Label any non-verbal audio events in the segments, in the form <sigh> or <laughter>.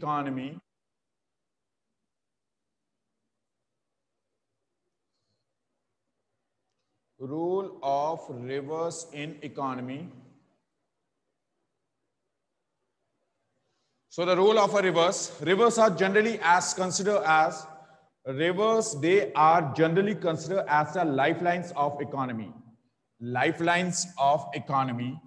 economy role of rivers in economy. So the role of a rivers rivers are generally as considered as rivers they are generally considered as the lifelines of economy. Lifelines of economy.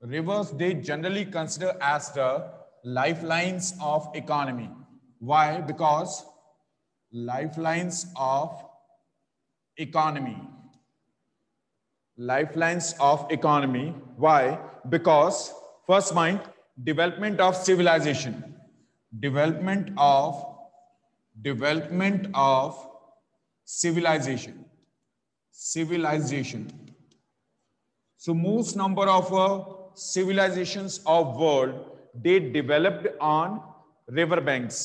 Rivers they generally consider as the lifelines of economy. Why? Because lifelines of economy. Lifelines of economy. Why? Because first mind, development of civilization. Development of development of civilization. Civilization. So most number of uh, civilizations of world they developed on river banks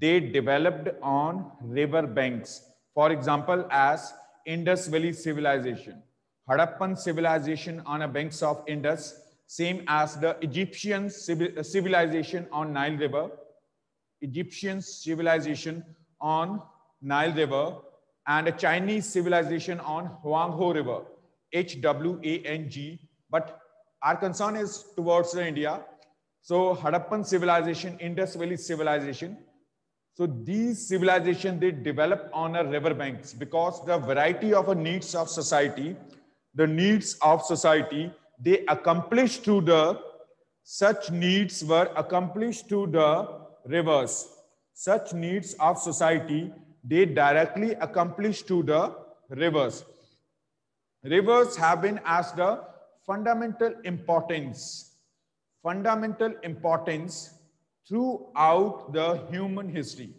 they developed on river banks for example, as Indus Valley civilization, Harappan civilization on the banks of Indus, same as the Egyptian uh, civilization on Nile River, Egyptian civilization on Nile River, and a Chinese civilization on Huanghe River, H-W-A-N-G. But our concern is towards India. So Harappan civilization, Indus Valley civilization, so these civilizations, they develop on a river banks because the variety of needs of society, the needs of society, they accomplished through the, such needs were accomplished through the rivers. Such needs of society, they directly accomplished through the rivers. Rivers have been as the fundamental importance, fundamental importance throughout the human history.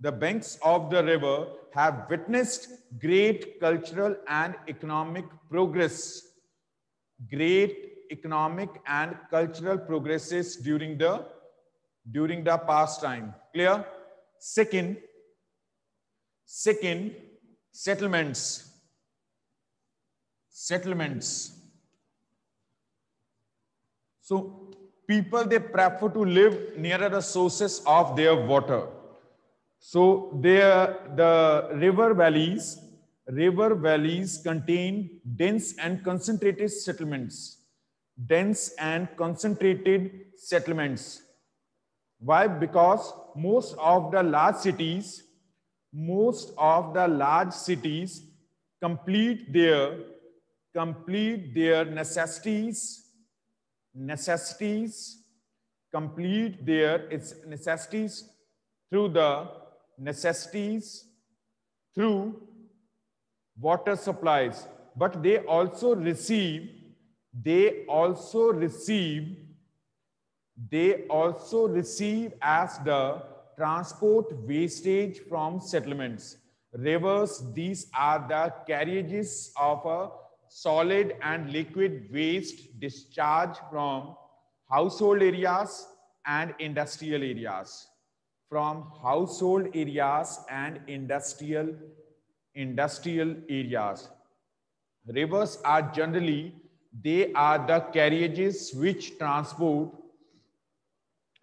The banks of the river have witnessed great cultural and economic progress. Great economic and cultural progresses during the during the past time. Clear? Second, second, settlements. Settlements. So people they prefer to live nearer the sources of their water. So the river valleys river valleys contain dense and concentrated settlements. Dense and concentrated settlements. Why? Because most of the large cities most of the large cities complete their complete their necessities necessities complete their its necessities through the necessities through water supplies. But they also receive they also receive they also receive as the transport wastage from settlements. Rivers these are the carriages of a solid and liquid waste discharge from household areas and industrial areas. From household areas and industrial, industrial areas. Rivers are generally, they are the carriages which transport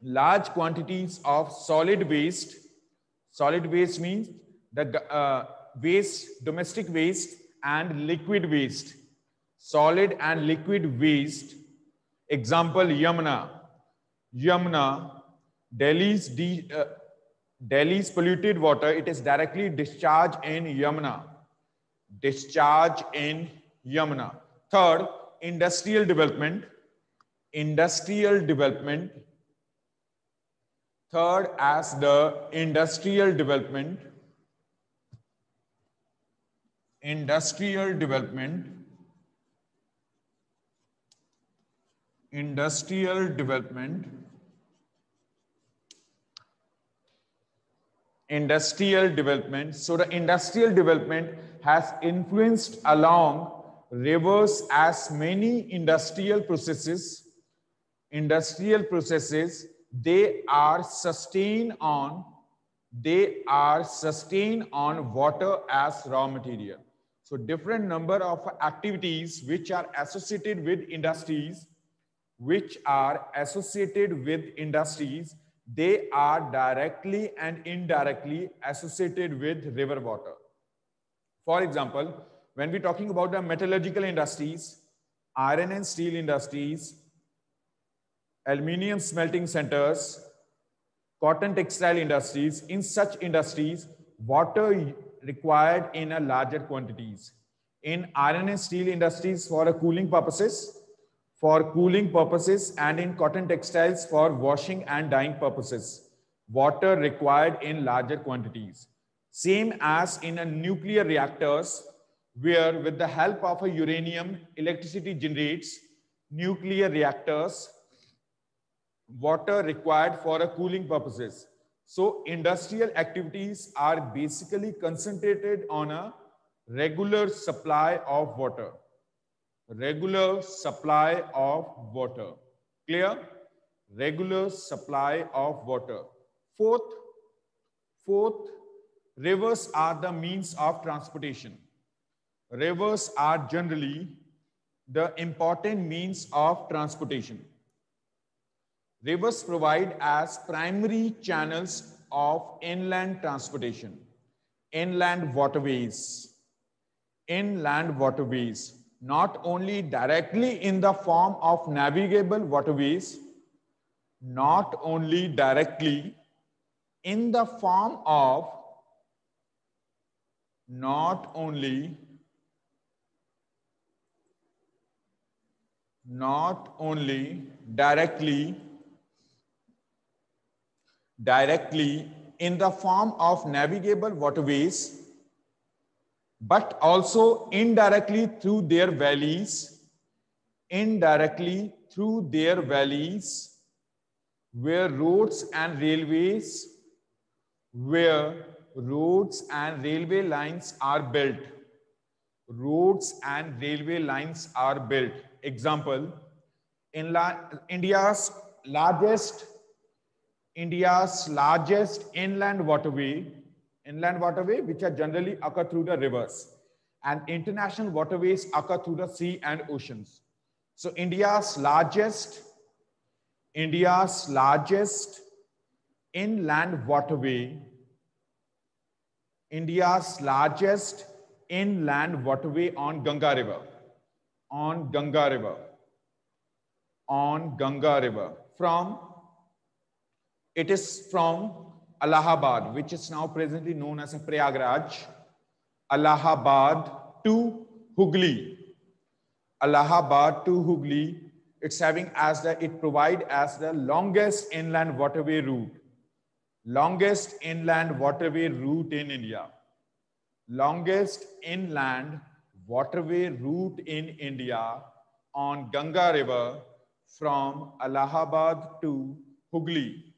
large quantities of solid waste. Solid waste means the uh, waste, domestic waste and liquid waste solid and liquid waste. Example, Yamuna. Yamuna, Delhi's, de, uh, Delhi's polluted water, it is directly discharged in Yamuna. Discharge in Yamuna. Third, industrial development. Industrial development. Third, as the industrial development. Industrial development industrial development industrial development. So the industrial development has influenced along rivers as many industrial processes. Industrial processes they are sustained on they are sustained on water as raw material. So different number of activities which are associated with industries which are associated with industries, they are directly and indirectly associated with river water. For example, when we're talking about the metallurgical industries, iron and steel industries, aluminium smelting centers, cotton textile industries, in such industries, water required in a larger quantities. In iron and steel industries for cooling purposes, for cooling purposes and in cotton textiles for washing and dyeing purposes. Water required in larger quantities. Same as in a nuclear reactors where with the help of a uranium electricity generates nuclear reactors water required for a cooling purposes. So industrial activities are basically concentrated on a regular supply of water. Regular supply of water. Clear? Regular supply of water. Fourth, fourth, rivers are the means of transportation. Rivers are generally the important means of transportation. Rivers provide as primary channels of inland transportation, inland waterways, inland waterways, not only directly in the form of navigable waterways, not only directly in the form of not only not only directly directly in the form of navigable waterways, but also indirectly through their valleys, indirectly through their valleys, where roads and railways, where roads and railway lines are built. Roads and railway lines are built. Example, in La India's largest India's largest inland waterway, inland waterway, which are generally occur through the rivers and international waterways occur through the sea and oceans. So India's largest, India's largest inland waterway, India's largest inland waterway on Ganga River, on Ganga River, on Ganga River from it is from Allahabad, which is now presently known as a Prayagraj, Allahabad to Hooghly. Allahabad to Hooghly, it's having as the, it provide as the longest inland waterway route. Longest inland waterway route in India. Longest inland waterway route in India on Ganga River from Allahabad to Hooghly.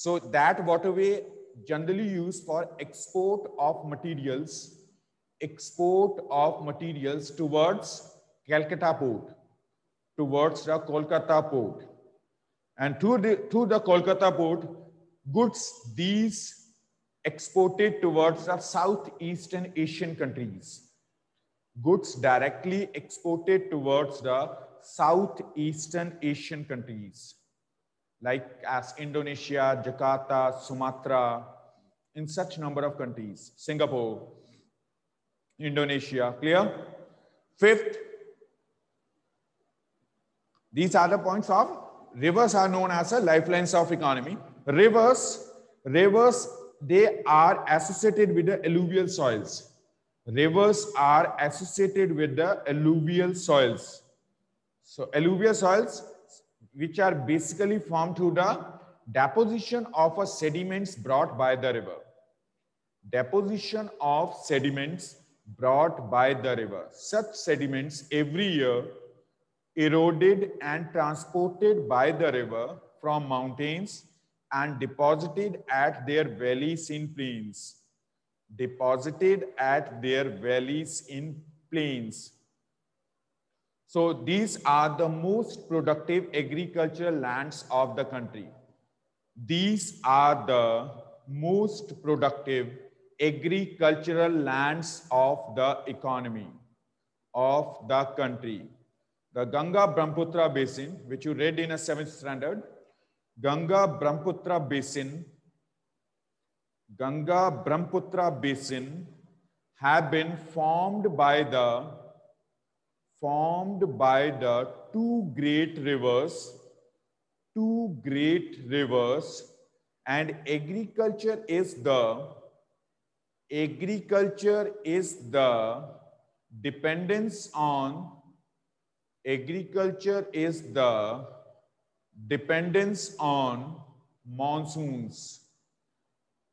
So that waterway generally used for export of materials, export of materials towards Calcutta port, towards the Kolkata port. And through the, through the Kolkata port, goods these exported towards the Southeastern Asian countries. Goods directly exported towards the Southeastern Asian countries like as Indonesia, Jakarta, Sumatra, in such number of countries, Singapore, Indonesia, clear? Fifth, these are the points of rivers are known as a lifelines of economy. Rivers, rivers, they are associated with the alluvial soils. Rivers are associated with the alluvial soils. So alluvial soils, which are basically formed through the deposition of sediments brought by the river. Deposition of sediments brought by the river. Such sediments every year eroded and transported by the river from mountains and deposited at their valleys in plains. Deposited at their valleys in plains so these are the most productive agricultural lands of the country. These are the most productive agricultural lands of the economy of the country. the Ganga Brahmaputra basin, which you read in a seventh standard, Ganga Brahmaputra basin, Ganga Brahmaputra basin have been formed by the formed by the two great rivers, two great rivers, and agriculture is the agriculture is the dependence on agriculture is the dependence on monsoons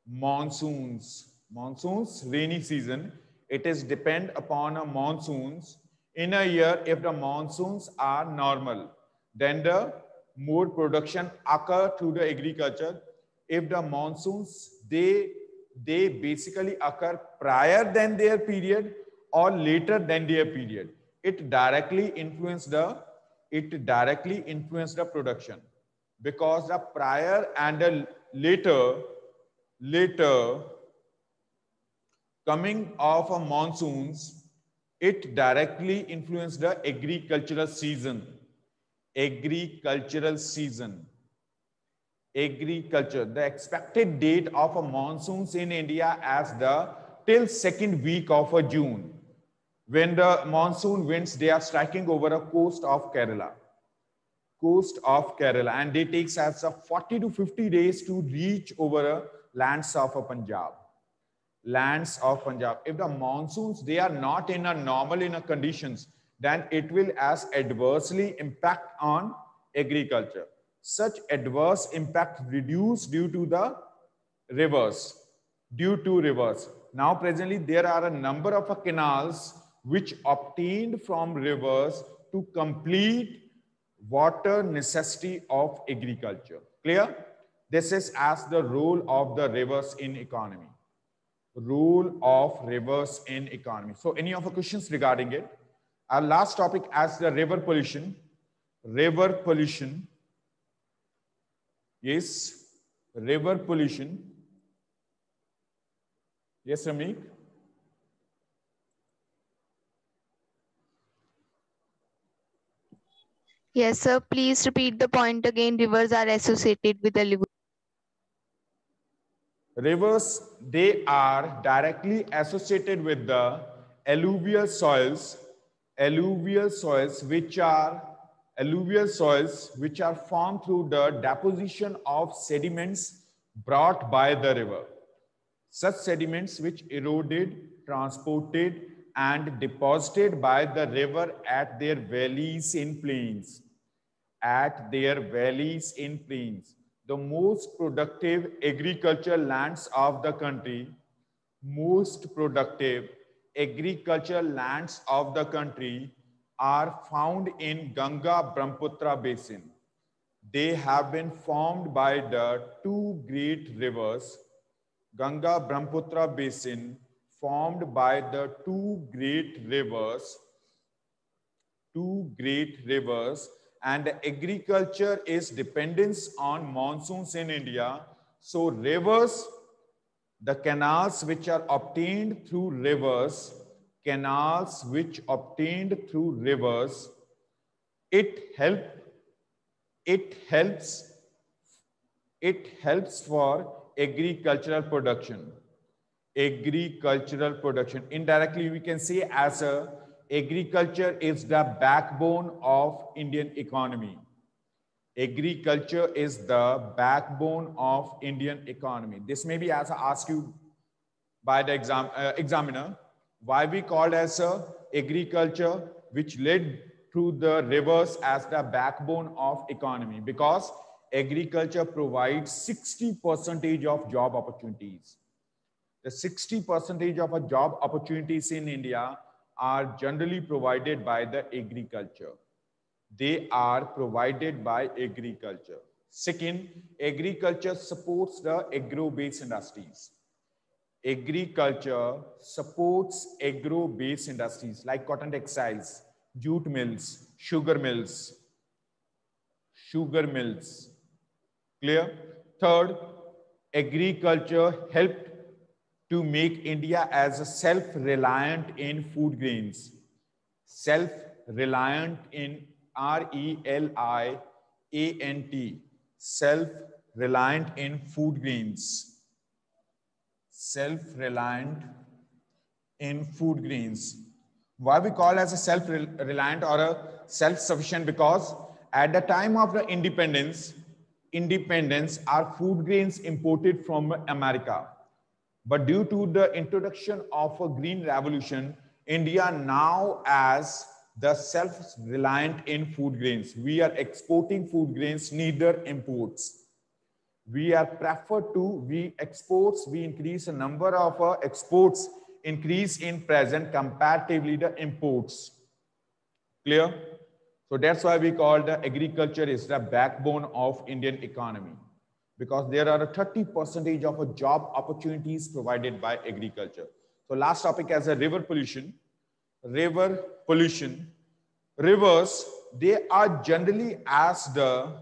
monsoons monsoons rainy season it is depend upon a monsoons in a year if the monsoons are normal then the more production occur through the agriculture. If the monsoons they they basically occur prior than their period or later than their period. It directly influence the it directly influence the production. Because the prior and the later later coming of a monsoons it directly influence the agricultural season agricultural season agriculture. The expected date of a monsoons in India as the till second week of June. When the monsoon winds, they are striking over a coast of Kerala. Coast of Kerala. And they takes as a 40 to 50 days to reach over a lands of a Punjab. Lands of Punjab. If the monsoons, they are not in a normal in a conditions, then it will as adversely impact on agriculture such adverse impact reduced due to the rivers, due to rivers. Now presently there are a number of canals which obtained from rivers to complete water necessity of agriculture. Clear? This is as the role of the rivers in economy. Role of rivers in economy. So any of the questions regarding it? Our last topic as the river pollution. River pollution Yes, river pollution. Yes, Ramik? Yes, sir. Please repeat the point again. Rivers are associated with the. Rivers, they are directly associated with the alluvial soils, alluvial soils which are alluvial soils which are formed through the deposition of sediments brought by the river. Such sediments which eroded, transported, and deposited by the river at their valleys in plains. At their valleys in plains. The most productive agricultural lands of the country, most productive agricultural lands of the country are found in Ganga Brahmaputra basin. They have been formed by the two great rivers, Ganga Brahmaputra basin, formed by the two great rivers, two great rivers, and agriculture is dependence on monsoons in India. So rivers, the canals which are obtained through rivers canals which obtained through rivers, it help, it helps, it helps for agricultural production. Agricultural production. Indirectly, we can say as a agriculture is the backbone of Indian economy. Agriculture is the backbone of Indian economy. This may be as I ask you by the exam, uh, examiner why we called as a agriculture which led through the rivers as the backbone of economy because agriculture provides 60 percentage of job opportunities the 60 percentage of a job opportunities in india are generally provided by the agriculture they are provided by agriculture second agriculture supports the agro based industries agriculture supports agro-based industries like cotton textiles, jute mills, sugar mills, sugar mills. Clear? Third, agriculture helped to make India as a self-reliant in food grains. Self, reliant in R-E-L-I-A-N-T, self-reliant in food grains. Self-reliant in food grains. Why we call as a self-reliant or a self-sufficient? Because at the time of the independence, independence are food grains imported from America. But due to the introduction of a green revolution, India now as the self-reliant in food grains. We are exporting food grains, neither imports. We are preferred to, we exports, we increase the number of uh, exports increase in present comparatively the imports. Clear? So that's why we call the agriculture is the backbone of Indian economy because there are a 30 percentage of a job opportunities provided by agriculture. So last topic as a river pollution. River pollution. Rivers, they are generally as the,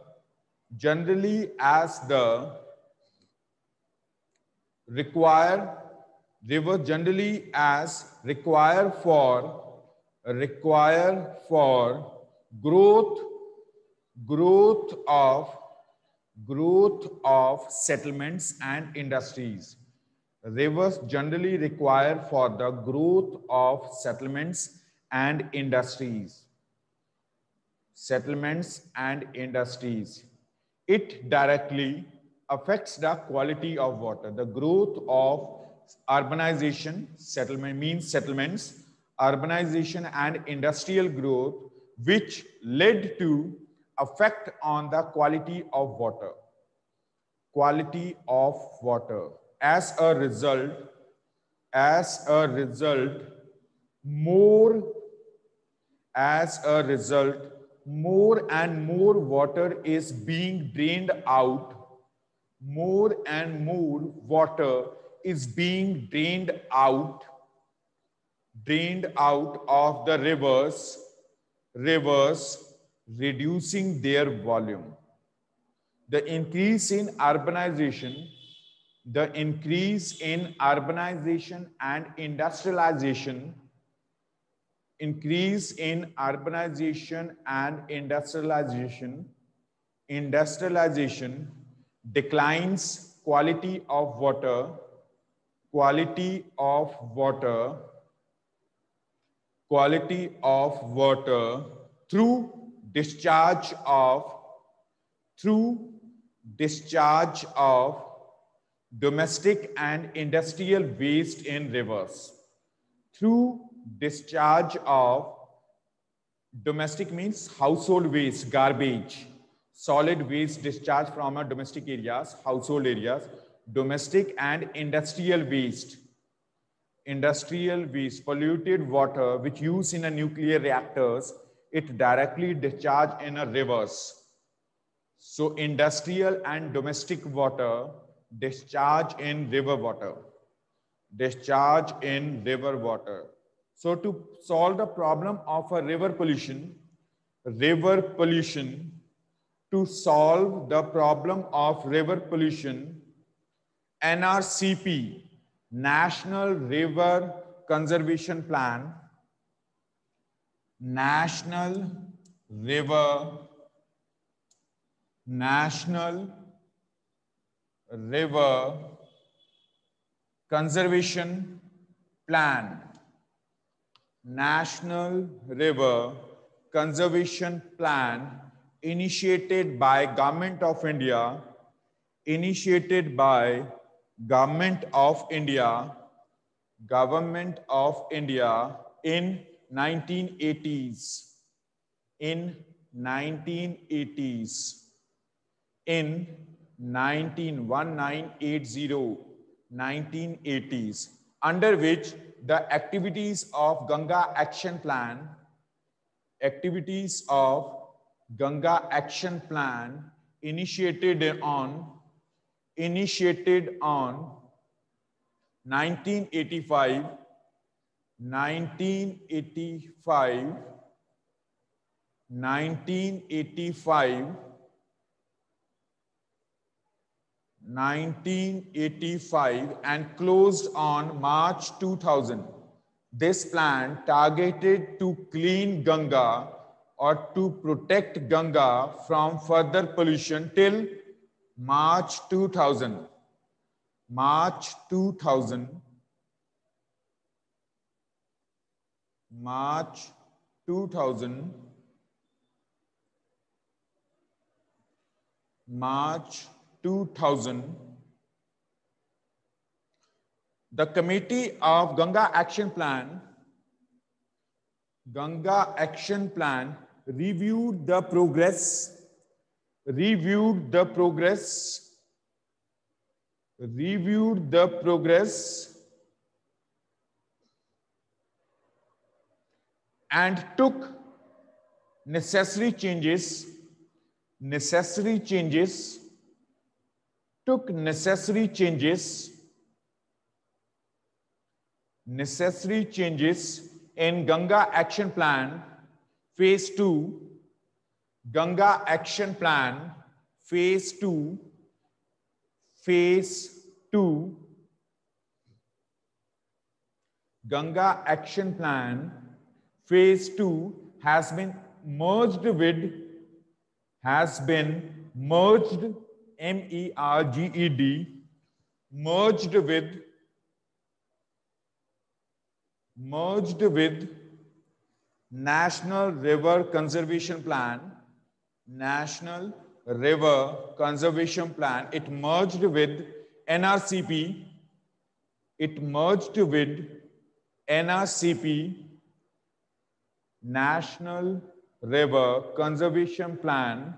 generally as the require, rivers generally as require for, require for growth, growth of growth of settlements and industries. Rivers generally require for the growth of settlements and industries. Settlements and industries. It directly affects the quality of water. The growth of urbanization, settlement means settlements, urbanization and industrial growth, which led to effect on the quality of water. Quality of water. As a result, as a result, more, as a result, more and more water is being drained out. More and more water is being drained out, drained out of the rivers, rivers, reducing their volume. The increase in urbanization, the increase in urbanization and industrialization, increase in urbanization and industrialization, industrialization declines quality of water, quality of water, quality of water through discharge of through discharge of domestic and industrial waste in rivers. Through discharge of domestic means household waste garbage. Solid waste discharge from our domestic areas household areas domestic and industrial waste. Industrial waste polluted water which use in a nuclear reactors it directly discharge in a rivers. So industrial and domestic water discharge in river water. Discharge in river water. So to solve the problem of a river pollution, river pollution, to solve the problem of river pollution, NRCP, National River Conservation Plan, National River National River Conservation Plan. National River Conservation Plan initiated by Government of India initiated by Government of India Government of India in 1980s. In 1980s. In 191980, 1980s, under which the activities of Ganga Action Plan, activities of Ganga Action Plan initiated on, initiated on 1985 1985 1985 1985 and closed on March 2000 This plan targeted to clean Ganga or to protect Ganga from further pollution till March 2000. March 2000. March 2000. March 2000. The Committee of Ganga Action Plan, Ganga Action Plan reviewed the progress, reviewed the progress, reviewed the progress and took necessary changes, necessary changes, took necessary changes, necessary changes in Ganga Action Plan Phase 2, Ganga Action Plan, Phase 2, Phase 2, Ganga Action Plan, Phase 2 has been merged with, has been merged, M-E-R-G-E-D, merged with, merged with National River Conservation Plan, National River Conservation Plan, it merged with NRCP, it merged with NRCP, National River Conservation Plan,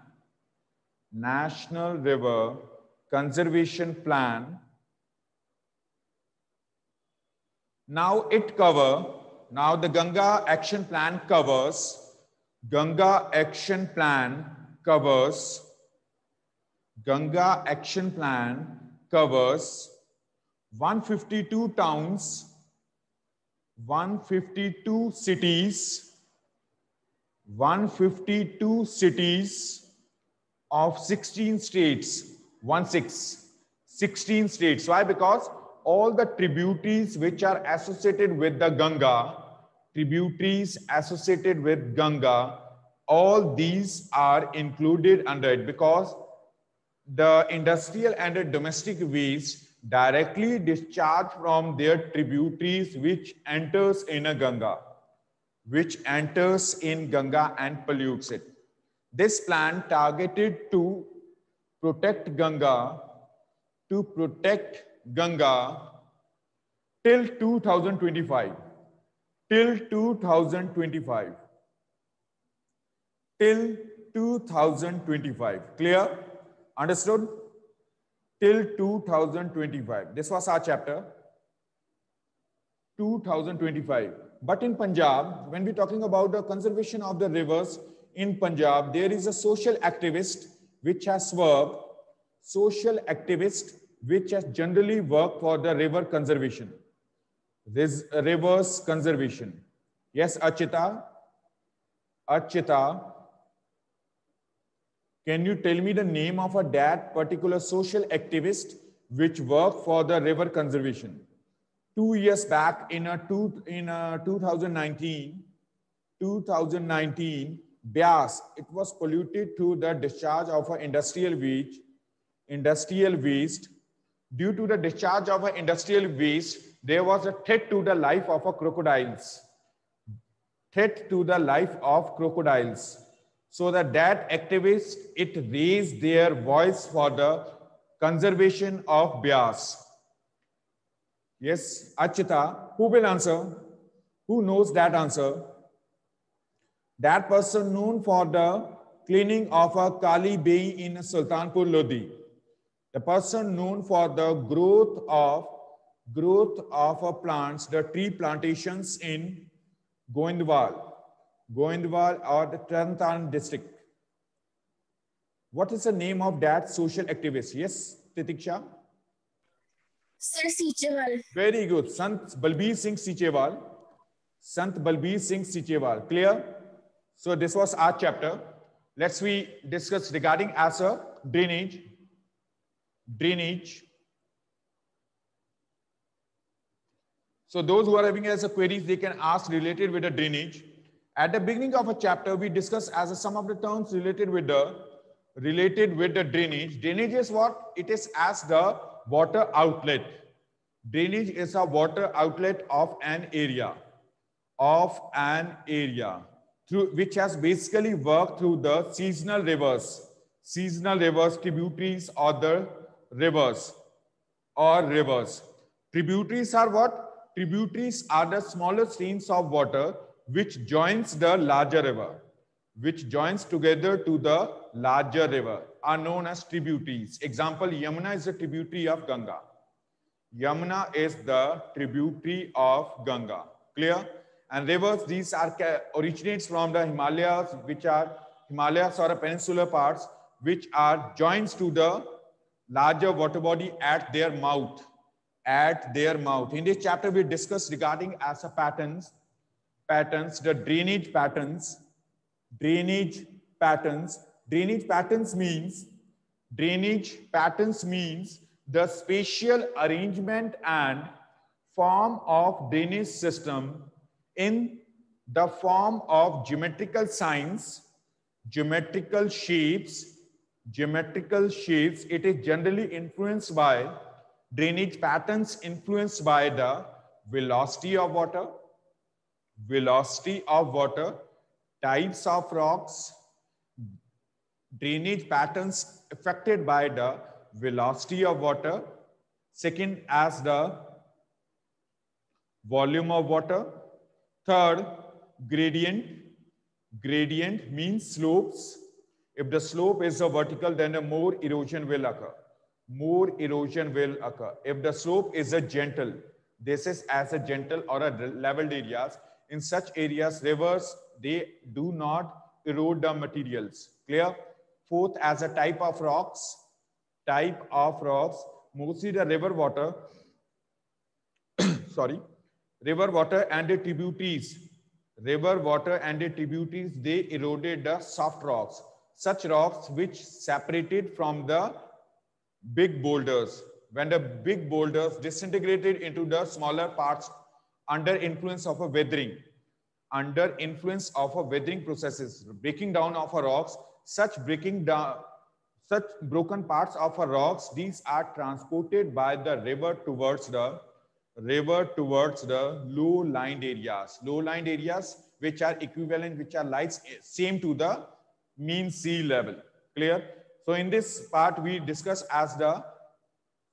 National River Conservation Plan. Now it cover now the Ganga Action Plan covers, Ganga Action Plan covers, Ganga Action Plan covers 152 towns, 152 cities, 152 cities of 16 states, 1 6, 16 states. Why? Because all the tributaries which are associated with the Ganga, tributaries associated with Ganga, all these are included under it because the industrial and the domestic waste directly discharge from their tributaries which enters in a Ganga, which enters in Ganga and pollutes it. This plan targeted to protect Ganga, to protect Ganga till 2025. Till 2025. Till 2025. Clear? Understood? Till 2025. This was our chapter. 2025. But in Punjab, when we're talking about the conservation of the rivers in Punjab, there is a social activist which has worked, social activist which has generally worked for the river conservation. This rivers conservation. Yes, Achita. Achita. Can you tell me the name of a that particular social activist which worked for the river conservation? Two years back in a two in a 2019, 2019, Beas, it was polluted through the discharge of an industrial waste, industrial waste due to the discharge of an industrial waste, there was a threat to the life of a crocodiles. Threat to the life of crocodiles. So that that activists, it raised their voice for the conservation of Beas. Yes, Achita, who will answer? Who knows that answer? That person known for the cleaning of a Kali Bein in Sultanpur Lodi the person known for the growth of growth of plants, the tree plantations in Goindwal, Goindwal or the Tarn district. What is the name of that social activist? Yes, Titiksha? Sir Sichewal. Very good. Sant Balbir Singh Sichewal. Sant Balbir Singh Sichewal. Clear? So this was our chapter. Let's we discuss regarding as a drainage drainage So those who are having as a queries, they can ask related with the drainage. At the beginning of a chapter, we discuss as a some of the terms related with the related with the drainage. Drainage is what? It is as the water outlet. Drainage is a water outlet of an area, of an area through which has basically worked through the seasonal rivers, seasonal rivers, tributaries or the rivers or rivers. Tributaries are what? Tributaries are the smaller streams of water which joins the larger river, which joins together to the larger river are known as tributaries. Example, Yamuna is a tributary of Ganga. Yamuna is the tributary of Ganga. Clear? And rivers, these are originates from the Himalayas, which are Himalayas or peninsular parts, which are joins to the larger water body at their mouth. At their mouth. In this chapter, we discuss regarding as patterns, patterns, the drainage patterns, drainage patterns. Drainage patterns means drainage patterns means the spatial arrangement and form of drainage system in the form of geometrical signs, geometrical shapes, geometrical shapes. It is generally influenced by drainage patterns influenced by the velocity of water, velocity of water, types of rocks, drainage patterns affected by the velocity of water. Second, as the volume of water. Third, gradient. Gradient means slopes. If the slope is a vertical, then a more erosion will occur. More erosion will occur. If the slope is a gentle, this is as a gentle or a leveled areas. In such areas, rivers, they do not erode the materials. Clear? Fourth, as a type of rocks, type of rocks, mostly the river water, <coughs> sorry, river water and the tributaries, river water and the tributaries, they eroded the soft rocks, such rocks which separated from the big boulders. When the big boulders disintegrated into the smaller parts under influence of a weathering, under influence of a weathering processes, breaking down of a rocks, such breaking down, such broken parts of a rocks, these are transported by the river towards the river towards the low-lying areas. Low-lying areas which are equivalent, which are lies same to the mean sea level. Clear? So in this part, we discuss as the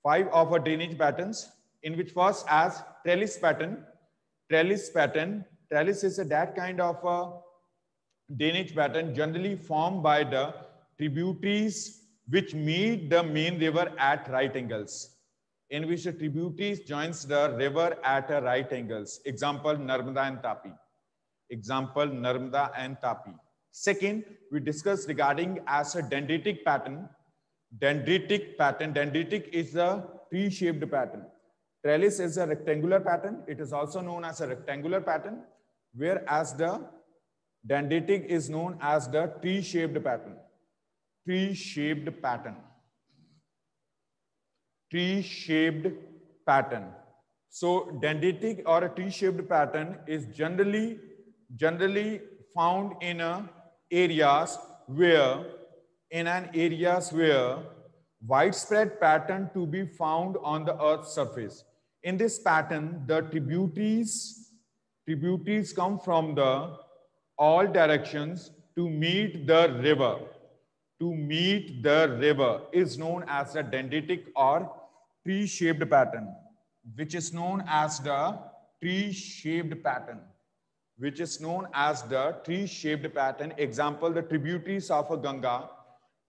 five of our drainage patterns, in which first as trellis pattern. Trellis pattern. Trellis is a that kind of a drainage pattern generally formed by the tributaries which meet the main river at right angles in which the tributaries joins the river at a right angles. Example, Narmada and Tapi. Example, Narmada and Tapi. Second, we discuss regarding as a dendritic pattern. Dendritic pattern. Dendritic is a tree-shaped pattern. Trellis is a rectangular pattern. It is also known as a rectangular pattern, whereas the dendritic is known as the tree-shaped pattern. Tree-shaped pattern. Tree-shaped pattern. So dendritic or a tree-shaped pattern is generally generally found in a areas where in an areas where widespread pattern to be found on the earth's surface. In this pattern, the tributaries, tributaries come from the all directions to meet the river. To meet the river is known as the dendritic or tree-shaped pattern, which is known as the tree-shaped pattern which is known as the tree-shaped pattern. Example, the tributaries of a Ganga,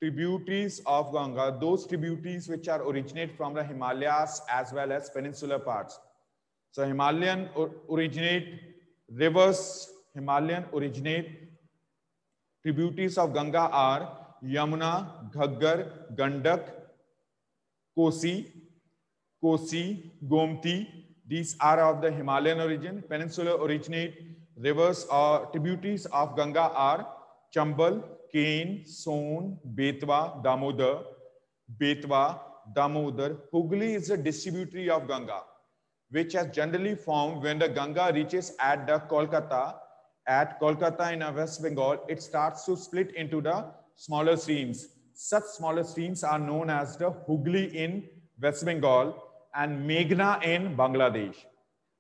tributaries of Ganga, those tributaries which are originate from the Himalayas as well as peninsular parts. So Himalayan originate rivers, Himalayan originate tributaries of Ganga are Yamuna, Ghaggar, Gandak, Kosi, Kosi, Gomti. These are of the Himalayan origin. Peninsular originate rivers or tributaries of Ganga are Chambal, Ken, Son, Betwa, Damodar, Betwa, Damodar. Hooghly is a distributary of Ganga, which has generally formed when the Ganga reaches at the Kolkata, at Kolkata in West Bengal, it starts to split into the smaller streams. Such smaller streams are known as the Hooghly in West Bengal and Meghna in Bangladesh.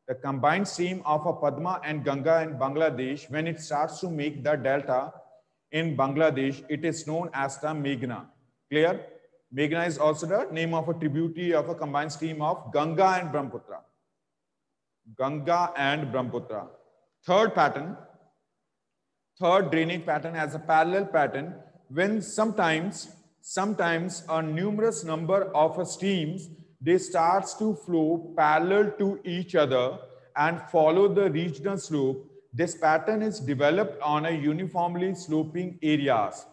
The combined stream of a Padma and Ganga in Bangladesh, when it starts to make the delta in Bangladesh, it is known as the Meghna. Clear? Meghna is also the name of a tributary of a combined stream of Ganga and Brahmaputra. Ganga and Brahmaputra. Third pattern, third drainage pattern has a parallel pattern when sometimes, sometimes a numerous number of streams, they starts to flow parallel to each other and follow the regional slope. This pattern is developed on a uniformly sloping areas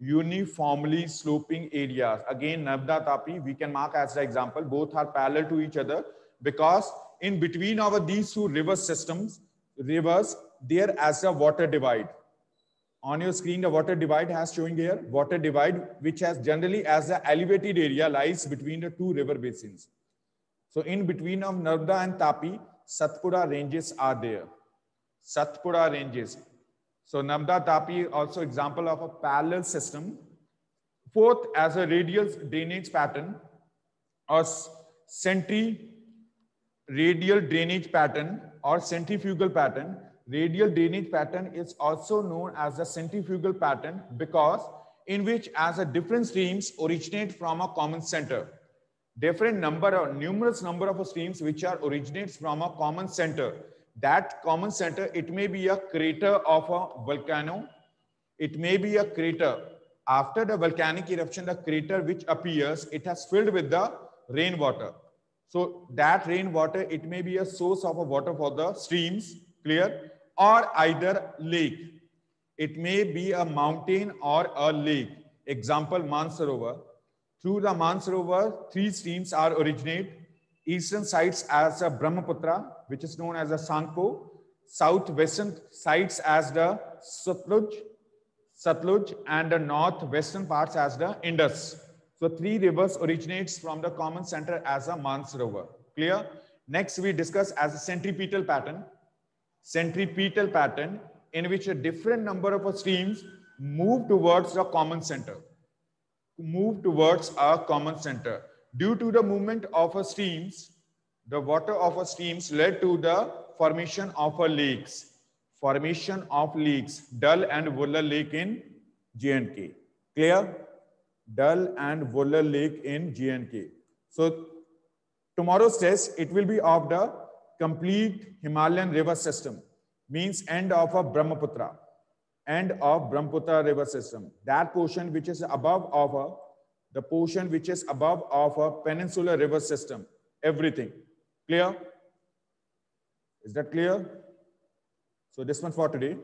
uniformly sloping areas. Again, Narmada Tapi, we can mark as the example. Both are parallel to each other because in between our these two river systems, rivers, there as a water divide. On your screen, the water divide has showing here, water divide, which has generally as the elevated area lies between the two river basins. So in between of Narmada and Tapi, Satpura ranges are there. Satpura ranges. So Narmada Tapi also example of a parallel system. Fourth, as a radial drainage pattern or centri radial drainage pattern or centrifugal pattern. Radial drainage pattern is also known as the centrifugal pattern because in which as a different streams originate from a common center. Different number or numerous number of streams which are originates from a common center that common center, it may be a crater of a volcano. It may be a crater. After the volcanic eruption, the crater which appears, it has filled with the rainwater. So that rainwater, it may be a source of a water for the streams, clear, or either lake. It may be a mountain or a lake. Example, Mansarovar. Through the Mansarovar, three streams are originate eastern sides as a Brahmaputra, which is known as a Tsangpo, southwestern sides as the Satluj, Satluj, and the northwestern parts as the Indus. So three rivers originates from the common center as a Mansarovar. Clear? Next, we discuss as a centripetal pattern. Centripetal pattern in which a different number of streams move towards a common center. Move towards a common center. Due to the movement of a streams, the water of a streams led to the formation of a lakes. Formation of lakes, Dal and Wular Lake in J&K. Clear? Dal and Wular Lake in J&K. So tomorrow's test, it will be of the complete Himalayan river system, means end of a Brahmaputra, end of Brahmaputra river system. That portion which is above of a the portion which is above of a peninsular river system, everything. Clear? Is that clear? So this one for today.